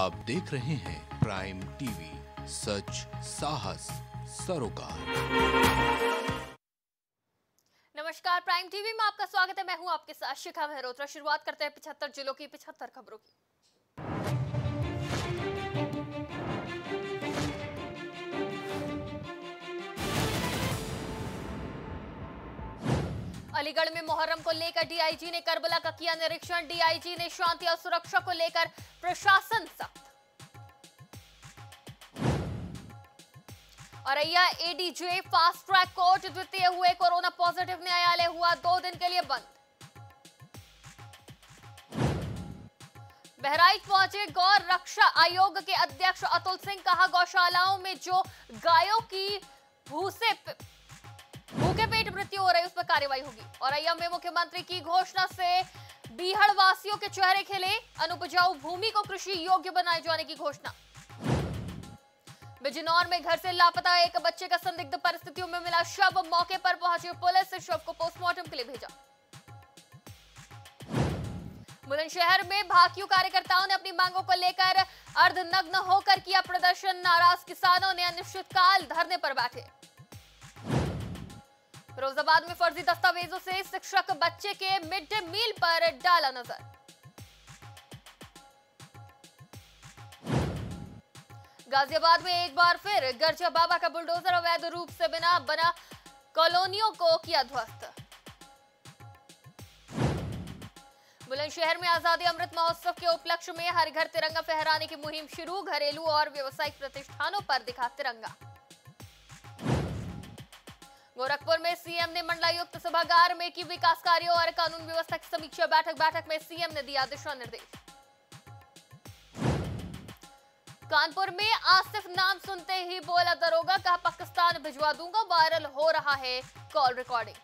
आप देख रहे हैं प्राइम टीवी, सच, साहस, सरोकार। नमस्कार, प्राइम टीवी में आपका स्वागत है। मैं हूँ आपके साथ शिखा मेहरोत्रा। शुरुआत करते हैं पिछहत्तर जिलों की पिछहत्तर खबरों की। अलीगढ़ में मुहर्रम को लेकर डीआईजी ने करबला का किया निरीक्षण। डीआईजी ने शांति और सुरक्षा को लेकर प्रशासन सख्त। Auraiya ADJ fast track court द्वितीय हुए, कोरोना पॉजिटिव न्यायालय हुआ, दो दिन के लिए बंद। बहराइच पहुँचे गौ रक्षा आयोग के अध्यक्ष अतुल सिंह कहा, गौशालाओं में जो गायों की भूसे मृत्यु हो रही है, उस पर कार्रवाई होगी। औरैया में मुख्यमंत्री की घोषणा से बीहड़ वासियों के चेहरे खिले, अनुपजाऊ भूमि को कृषि योग्य बनाए जाने की घोषणा। बिजनौर में घर से लापता एक बच्चे का संदिग्ध परिस्थितियों में मिला शव, मौके पर पहुँची पुलिस, शव को पोस्टमार्टम के लिए भेजा। बुलंदशहर में भाकियू कार्यकर्ताओं ने अपनी मांगों को लेकर अर्धनग्न होकर किया प्रदर्शन। नाराज़ किसानों ने अनिश्चितकाल धरने पर बैठे। फिरोजाबाद में फर्जी दस्तावेजों से शिक्षक बच्चे के मिड डे मील पर डाला नज़र। गाजियाबाद में एक बार फिर गर्जिया बाबा का बुलडोजर अवैध रूप से बिना बना कॉलोनियों को किया ध्वस्त। बुलंदशहर में आज़ादी अमृत महोत्सव के उपलक्ष्य में हर घर तिरंगा फहराने की मुहिम शुरू, घरेलू और व्यवसायिक प्रतिष्ठानों पर दिखा तिरंगा। गोरखपुर में सीएम ने मंडलायुक्त सभागार में की विकास कार्यों और कानून व्यवस्था की समीक्षा बैठक बैठक में सीएम ने दिया दिशा निर्देश। कानपुर में आसिफ नाम सुनते ही बोला दरोगा, कहा, पाकिस्तान भिजवा दूँगा, वायरल हो रहा है कॉल रिकॉर्डिंग।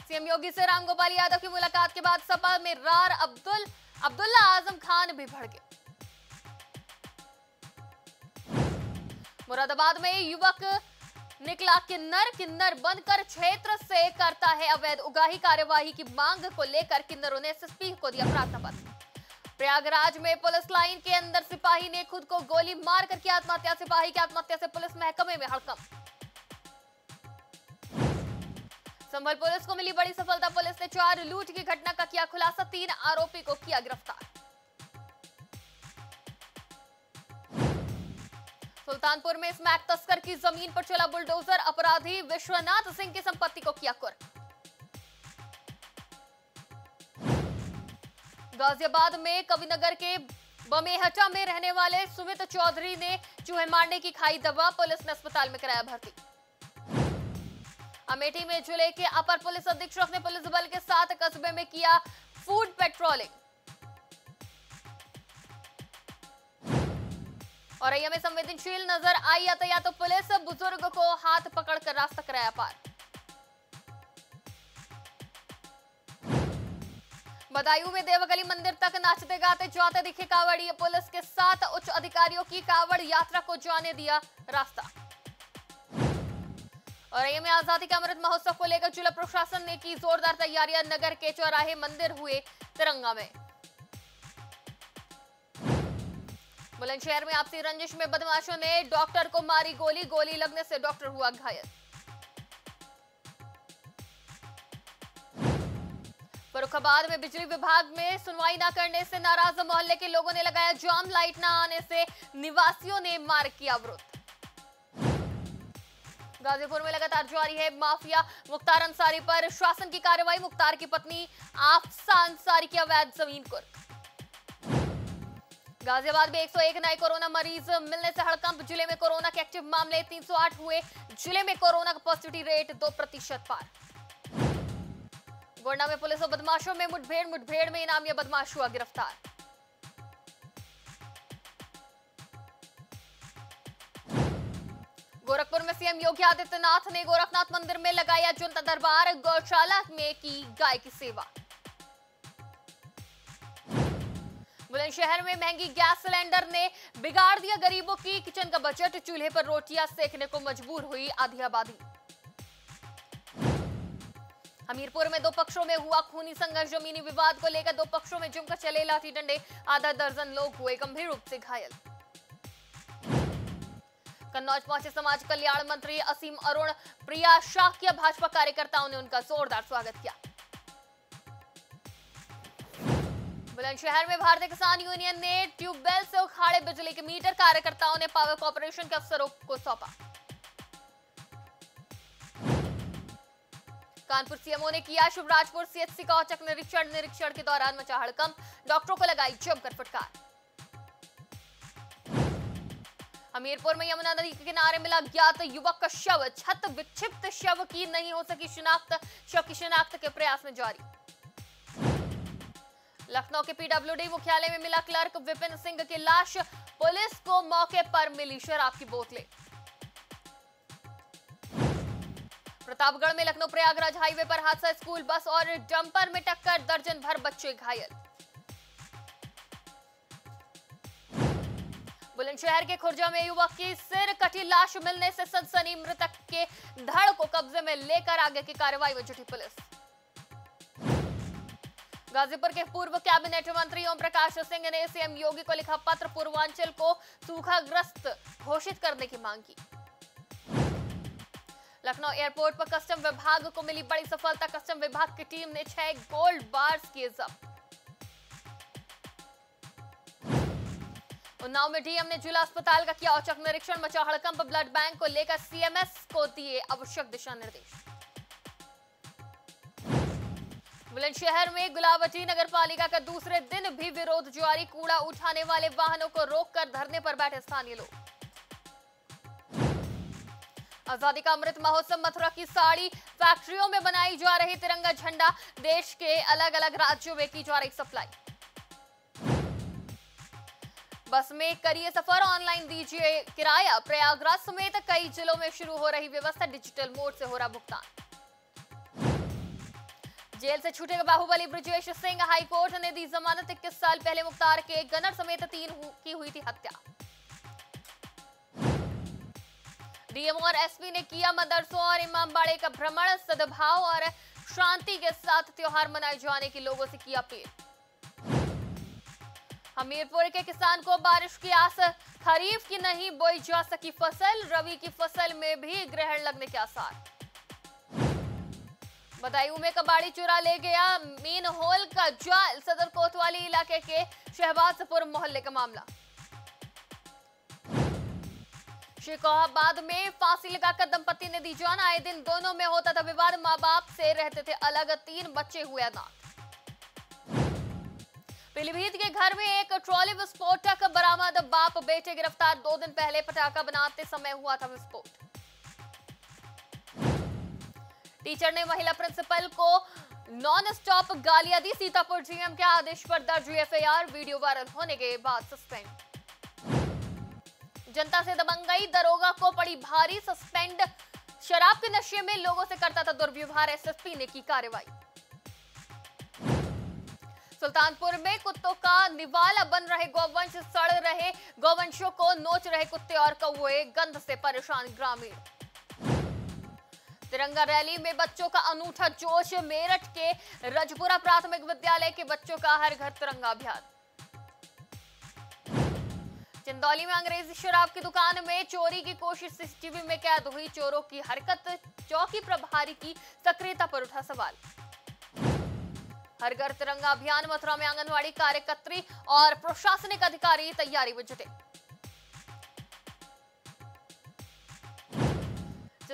सीएम योगी से रामगोपाल यादव की मुलाकात के बाद सपा में रार अब्दुल, अब्दुल्ला आज़म खान भी भड़ गए। मुरादाबाद में युवक निकला किन्नर किन्नर बनकर क्षेत्र से करता है अवैध उगाही कार्यवाही की मांग को लेकर किन्नरों ने एसएसपी को दिया प्रार्थना पत्र प्रयागराज में पुलिस लाइन के अंदर सिपाही ने खुद को गोली मार कर आत्महत्या, सिपाही की आत्महत्या से पुलिस महकमे में हड़कंप। संभल पुलिस को मिली बड़ी सफलता, पुलिस ने चार लूट की घटना का किया खुलासा, तीन आरोपी को किया गिरफ़्तार। सुल्तानपुर में स्मैक तस्कर की ज़मीन पर चला बुलडोजर, अपराधी विश्वनाथ सिंह की संपत्ति को किया कुर्क। गाजियाबाद में कविनगर के बमेहटा में रहने वाले सुमित चौधरी ने चूहे मारने की खाई दवा पुलिस ने अस्पताल में कराया भर्ती। अमेठी में ज़िले के अपर पुलिस अधीक्षक ने पुलिस बल के साथ कस्बे में किया फ़ूड पेट्रोलिंग। और में संवेदनशील नज़र आई यातायात तो पुलिस, बुज़ुर्ग को हाथ पकड़कर रास्ता कराया पार। बदायूं में देवगली मंदिर तक नाचते गाते जाते दिखे कावड़ी। पुलिस के साथ उच्च अधिकारियों की कावड़ यात्रा को जाने दिया रास्ता। और में आज़ादी का अमृत महोत्सव को लेकर जिला प्रशासन ने की जोरदार तैयारियाँ। नगर के चौराहे मंदिर हुए तिरंगा में। बुलंदशहर में आपसी रंजिश में बदमाशों ने डॉक्टर को मारी गोली गोली लगने से डॉक्टर हुआ घायल। फरुखाबाद में बिजली विभाग में सुनवाई न करने से नाराज़ मोहल्ले के लोगों ने लगाया जाम, लाइट न आने से निवासियों ने मार्ग किया अवरुद्ध गाजीपुर में लगातार जारी है माफिया। मुख्तार अंसारी पर शासन की कार्रवाई, मुख्तार की पत्नी आफसा अंसारी की अवैध ज़मीन कुर्क। गाजियाबाद में 101 नए कोरोना मरीज़ मिलने से हड़कंप। ज़िले में कोरोना के एक्टिव मामले 308 हुए। ज़िले में कोरोना का पॉजिटिविटी रेट दो प्रतिशत पार। गोंडा में पुलिस और बदमाशों में मुठभेड़। मुठभेड़ में इनामिया बदमाश हुआ गिरफ़्तार। गोरखपुर में सीएम योगी आदित्यनाथ ने गोरखनाथ मंदिर में लगाया जनता दरबार। गौशाला में की गाय की सेवा। बुलंदशहर में महँगी गैस सिलेंडर ने बिगाड़ दिया गरीबों की किचन का बजट, चूल्हे पर रोटियाँ सेकने को मजबूर हुई आधी आबादी हमीरपुर में दो पक्षों में हुआ खूनी संघर्ष, जमीनी विवाद को लेकर दो पक्षों में जमकर चले लाठी डंडे, आधा दर्जन लोग हुए गंभीर रूप से घायल। कन्नौज पहुँचे समाज कल्याण मंत्री असीम अरुण, प्रिया शाह किया भाजपा कार्यकर्ताओं ने उनका जोरदार स्वागत किया। बुलंदशहर में भारतीय किसान यूनियन ने ट्यूबवेल से उखाड़े बिजली के मीटर, कार्यकर्ताओं ने पावर कॉर्पोरेशन के अफसरों को सौंपा। कानपुर सीएमओ ने किया शिवराजपुर सीएचसी का औचक निरीक्षण। निरीक्षण के दौरान मचा हड़कंप, डॉक्टरों को लगाई जमकर फटकार। हमीरपुर में यमुना नदी के किनारे मिला ज्ञात युवक का शव। छत विक्षिप्त शव की नहीं हो सकी शिनाख्त, शव की शिनाख्त के प्रयास में जारी लखनऊ के पीडब्ल्यूडी मुख्यालय में मिला क्लर्क विपिन सिंह की लाश। पुलिस को मौके पर मिली शराब की बोतलें। प्रतापगढ़ में लखनऊ प्रयागराज हाईवे पर हादसा, स्कूल बस और डंपर में टक्कर, दर्जन भर बच्चे घायल। बुलंदशहर के खुर्जा में युवक की सिर कटी लाश मिलने से सनसनी मृतक के धड़ को कब्जे में लेकर आगे की कार्रवाई में जुटी पुलिस। गाजीपुर के पूर्व कैबिनेट मंत्री ओम प्रकाश सिंह ने सीएम योगी को लिखा पत्र पूर्वांचल को सूखाग्रस्त घोषित करने की मांग की। लखनऊ एयरपोर्ट पर कस्टम विभाग को मिली बड़ी सफलता। कस्टम विभाग की टीम ने छह गोल्ड बार्स किए जब्त। उन्नाव में डीएम ने जिला अस्पताल का किया औचक निरीक्षण। मचा हड़कंप। ब्लड बैंक को लेकर सीएमएस को दिए आवश्यक दिशा निर्देश। बुलंदशहर में गुलाबटी नगर पालिका का दूसरे दिन भी विरोध जारी। कूड़ा उठाने वाले वाहनों को रोककर धरने पर बैठे स्थानीय लोग। आज़ादी का अमृत महोत्सव, मथुरा की साड़ी फैक्ट्रियों में बनाई जा रही तिरंगा झंडा। देश के अलग अलग राज्यों में की जा रही सप्लाई। बस में करिए सफ़र, ऑनलाइन दीजिए किराया। प्रयागराज समेत कई जिलों में शुरू हो रही व्यवस्था। डिजिटल मोड से हो रहा भुगतान। जेल से छूटे बाहुबली ब्रजेश सिंह। हाईकोर्ट ने दी जमानत। इक्कीस साल पहले मुख्तार के गनर समेत तीन की हुई थी हत्या। डीएम और एसपी ने किया मदरसों और इमामबाड़े का भ्रमण, सद्भाव और शांति के साथ त्योहार मनाए जाने की लोगों से की अपील। हमीरपुर के किसान को बारिश की आस। खरीफ की नहीं बोई जा सकी फ़सल। रवि की फ़सल में भी ग्रहण लगने के आसार। बदायूं में कबाड़ी चुरा ले गया मीन होल का जाल, सदर कोतवाली इलाके के शहबाजपुर मोहल्ले का मामला। शिकोहाबाद में फांसी लगाकर दंपति ने दी जान, आए दिन दोनों में होता था विवाद माँ बाप से रहते थे अलग, तीन बच्चे हुए अनाथ। पीलीभीत के घर में एक ट्रॉली विस्फोटक बरामद बाप बेटे गिरफ़्तार, दो दिन पहले पटाखा बनाते समय हुआ था विस्फोट। टीचर ने महिला प्रिंसिपल को नॉन स्टॉप गालियाँ दी। सीतापुर जीएम के आदेश पर दर्ज हुई एफआईआर, वीडियो वायरल होने के बाद सस्पेंड जनता से दबंगई दरोगा को पड़ी भारी सस्पेंड शराब के नशे में लोगों से करता था दुर्व्यवहार, एसएसपी ने की कार्रवाई। सुल्तानपुर में कुत्तों का निवाला बन रहे गौवंश, सड़ रहे गौवंशों को नोच रहे कुत्ते और कौए, गंध से परेशान ग्रामीण। तिरंगा रैली में बच्चों का अनूठा जोश, मेरठ के रजपुरा प्राथमिक विद्यालय के बच्चों का हर घर तिरंगा अभियान। चिंदौली में अंग्रेज़ी शराब की दुकान में चोरी की कोशिश, सीसीटीवी में कैद हुई चोरों की हरकत, चौकी प्रभारी की सक्रियता पर उठा सवाल। हर घर तिरंगा अभियान, मथुरा में आंगनवाड़ी कार्यकर्त्री और प्रशासनिक अधिकारी तैयारी में जुटे।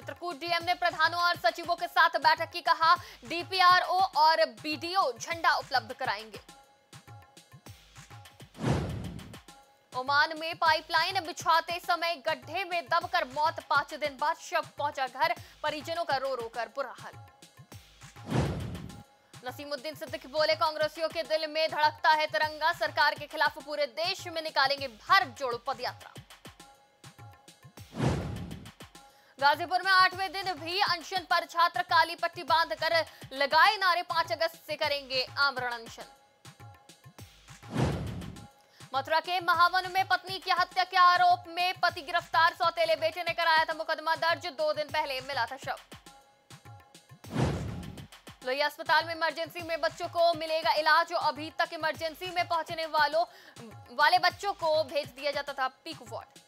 चित्रकूट डीएम ने प्रधानों और सचिवों के साथ बैठक की, कहा डीपीआरओ और बीडीओ झंडा उपलब्ध कराएँगे। ओमान में पाइपलाइन बिछाते समय गड्ढे में दबकर मौत, पाँच दिन बाद शव पहुँचा घर, परिजनों का रो रो कर बुरा हाल। नसीमुद्दीन सिद्दीकी बोले, कांग्रेसियों के दिल में धड़कता है तिरंगा, सरकार के खिलाफ पूरे देश में निकालेंगे भारत जोड़ो पदयात्रा। गाजीपुर में आठवें दिन भी अनशन पर छात्र काली पट्टी बांधकर लगाए नारे। पाँच अगस्त से करेंगे आमरण अनशन। मथुरा के महावन में पत्नी की हत्या के आरोप में पति गिरफ़्तार, सौतेले बेटे ने कराया था मुकदमा दर्ज, दो दिन पहले मिला था शव। लोहिया अस्पताल में इमरजेंसी में बच्चों को मिलेगा इलाज, अभी तक इमरजेंसी में पहुँचने वालों, वाले बच्चों को भेज दिया जाता था पीकू वार्ड।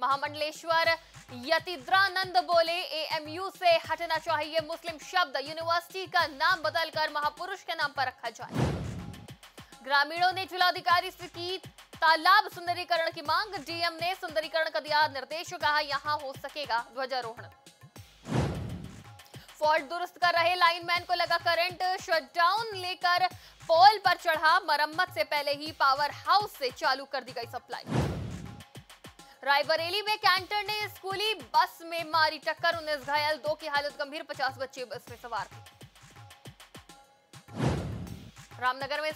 महामंडलेश्वर यतिद्रानंद बोले एएमयू से हटना चाहिए मुस्लिम शब्द। यूनिवर्सिटी का नाम बदलकर महापुरुष के नाम पर रखा जाए। ग्रामीणों ने जिलाधिकारी से की तालाब सुंदरीकरण की मांग। डीएम ने सुंदरीकरण का दिया निर्देश, कहा यहाँ हो सकेगा ध्वजारोहण। फॉल्ट दुरुस्त कर रहे लाइनमैन को लगा करंट। शटडाउन लेकर पोल पर चढ़ा मरम्मत से पहले ही पावर हाउस से चालू कर दी गई सप्लाई रायबरेली में कैंटर ने स्कूली बस में मारी टक्कर। उन्नीस घायल, दो की हालत गंभीर, पचास बच्चे बस में सवार। रामनगर में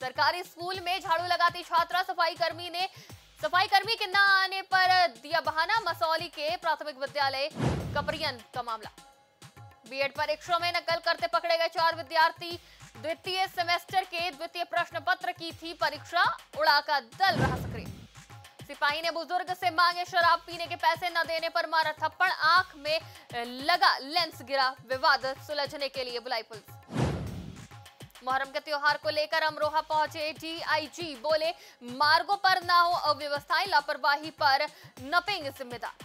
सरकारी स्कूल में झाड़ू लगाती छात्रा सफ़ाई कर्मी ने सफ़ाई कर्मी के न आने पर दिया बहाना। मसौली के प्राथमिक विद्यालय, कपरियन का मामला। बीएड परीक्षा में नकल करते पकड़े गए चार विद्यार्थी। द्वितीय सेमेस्टर के द्वितीय प्रश्न पत्र की थी परीक्षा। उड़ा का दल रहा सक्रिय। सिपाही ने बुज़ुर्ग से मांगे शराब पीने के पैसे न देने पर मारा थप्पड़। आँख में लगा लेंस गिरा विवाद सुलझने के लिए बुलाई पुलिस। मुहर्रम के त्योहार को लेकर अमरोहा पहुँचे डीआईजी। बोले, मार्गों पर ना हो अव्यवस्थाएँ, लापरवाही पर नपेंगे जिम्मेदार।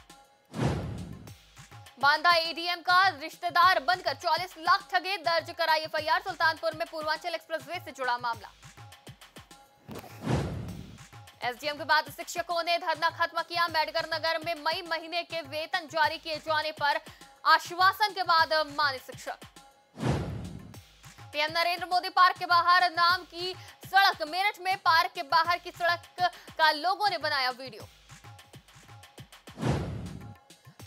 बांदा एडीएम का रिश्तेदार बनकर 40 लाख ठगे दर्ज कराई एफआईआर। सुल्तानपुर में पूर्वांचल एक्सप्रेसवे से जुड़ा मामला। एसडीएम के बाद शिक्षकों ने धरना खत्म किया। मेडकर नगर में मई महीने के वेतन जारी किए जाने पर आश्वासन के बाद माने शिक्षक। पीएम नरेंद्र मोदी पार्क के बाहर, नाम की सड़क, मेरठ में पार्क के बाहर की सड़क का लोगों ने बनाया वीडियो।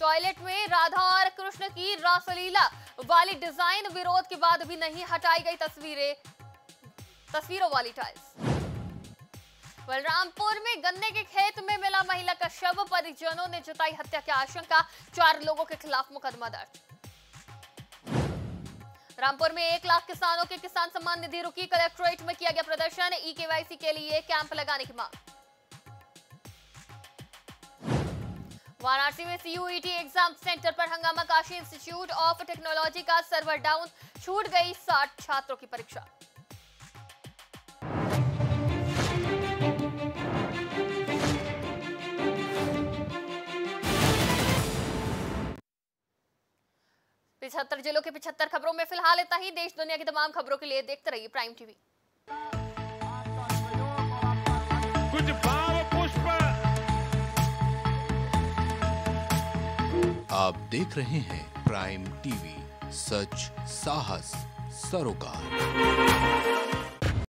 टॉयलेट में राधा और कृष्ण की रासलीला, वाली डिज़ाइन विरोध के बाद भी नहीं हटाई गई तस्वीरें, तस्वीरों वाली टाइल्स बलरामपुर में गन्ने के खेत में मिला महिला का शव, परिजनों ने जताई हत्या की आशंका, चार लोगों के खिलाफ मुकदमा दर्ज। रामपुर में एक लाख किसानों के किसान सम्मान निधि रुकी, कलेक्ट्रेट में किया गया प्रदर्शन, ई केवाईसी के लिए कैंप लगाने की मांग। वाराणसी में सीयूईटी एग्ज़ाम सेंटर पर हंगामा, काशी इंस्टीट्यूट ऑफ़ टेक्नोलॉजी का सर्वर डाउन, छूट गई साठ छात्रों की परीक्षा। पिछहत्तर जिलों के पिछहत्तर खबरों में फ़िलहाल इतना ही। देश दुनिया की तमाम खबरों के लिए देखते रहिए प्राइम टीवी कुछ भाव पुष्प। आप देख रहे हैं प्राइम टीवी सच साहस सरोकार।